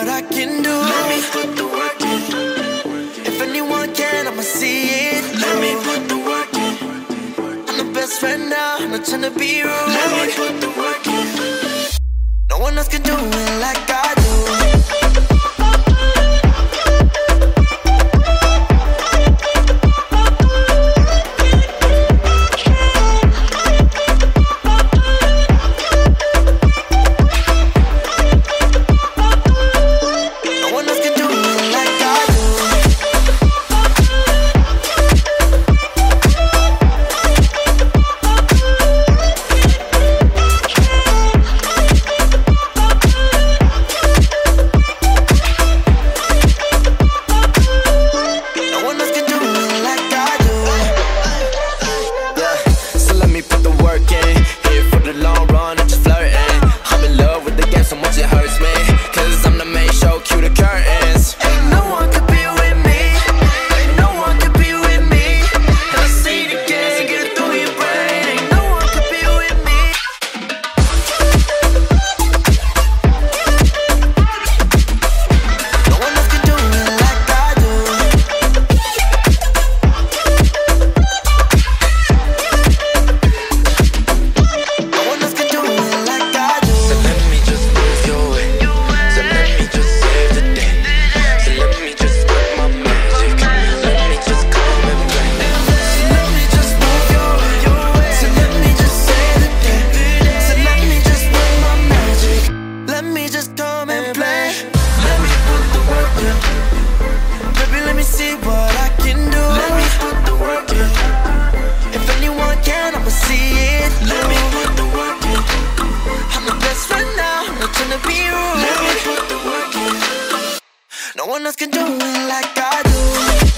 what I can do. Let me put the work in. If anyone can, I'ma see it. Let me put the work in. I'm the best friend now, I'm not trying to be rude. Let me put the work in. No one else can do it like I. No one else can do it like I do.